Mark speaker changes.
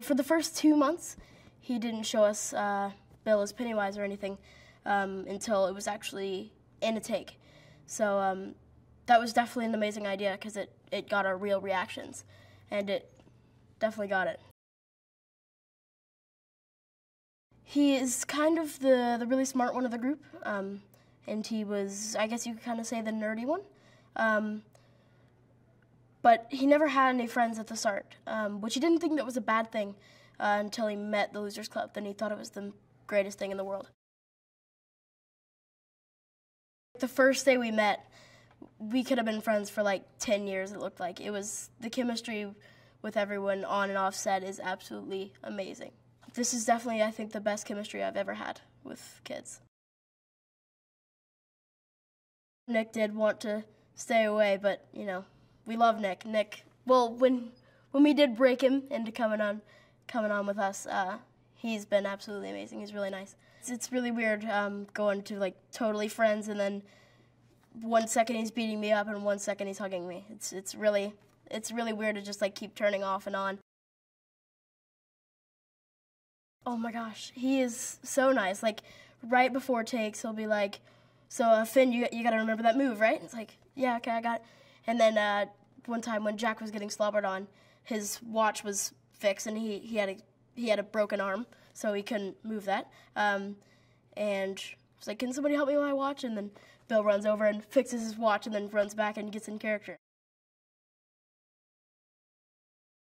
Speaker 1: For the first two months, he didn't show us uh, Bill as Pennywise or anything um, until it was actually in a take. So um, that was definitely an amazing idea because it, it got our real reactions, and it definitely got it. He is kind of the, the really smart one of the group, um, and he was, I guess you could kind of say, the nerdy one. But he never had any friends at the start, um, which he didn't think that was a bad thing uh, until he met the Losers Club. Then he thought it was the greatest thing in the world. The first day we met, we could have been friends for like 10 years, it looked like. It was the chemistry with everyone on and off set is absolutely amazing. This is definitely, I think, the best chemistry I've ever had with kids. Nick did want to stay away, but you know, we love Nick. Nick, well, when when we did break him into coming on, coming on with us, uh, he's been absolutely amazing. He's really nice. It's, it's really weird um, going to like totally friends and then one second he's beating me up and one second he's hugging me. It's it's really it's really weird to just like keep turning off and on. Oh my gosh, he is so nice. Like right before takes, he'll be like, "So uh, Finn, you you got to remember that move, right?" It's like, "Yeah, okay, I got." It. And then uh, one time when Jack was getting slobbered on, his watch was fixed and he he had a he had a broken arm, so he couldn't move that. Um, and was like, "Can somebody help me with my watch?" And then Bill runs over and fixes his watch and then runs back and gets in character.